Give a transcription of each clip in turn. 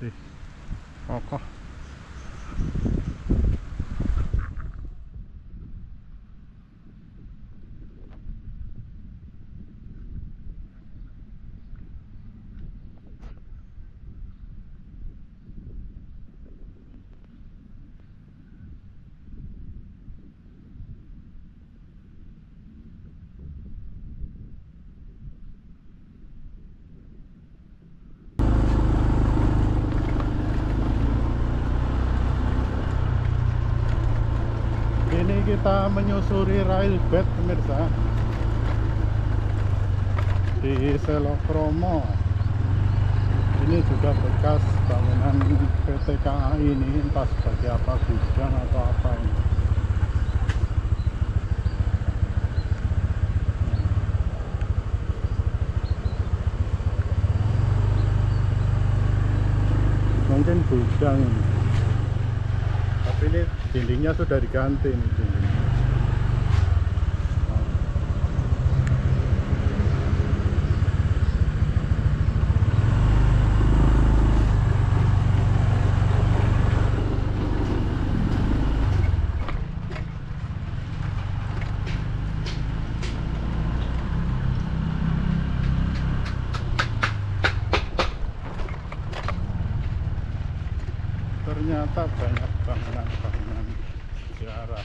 sí. Poco. Kita menyusuri railbed pemirsa. Di Selokromo ini juga bekas bangunan PT KAI ini entah sebagai apa gudang atau apa ini. Mungkin gudang ini. Tapi ini dindingnya sudah diganti ini dindingnya ternyata banyak bangunan-bangunan sejarah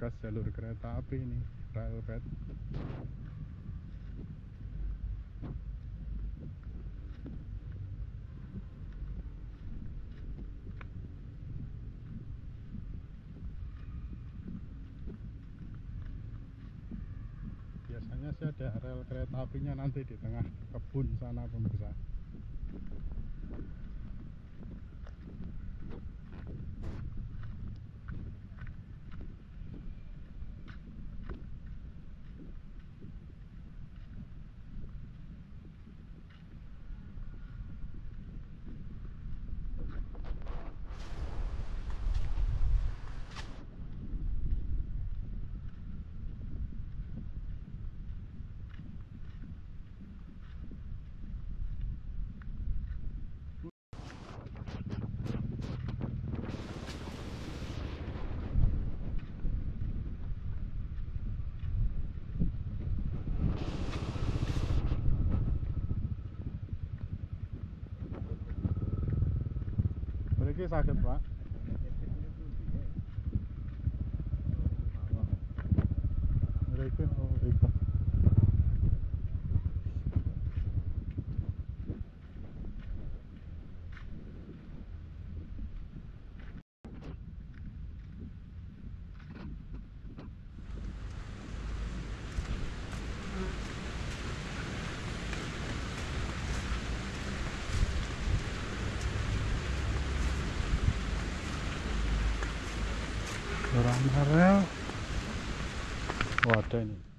bekas jalur kereta api ini railbed biasanya sih ada rel kereta apinya nanti di tengah kebun sana pemirsa case haakentwa Oh ada ini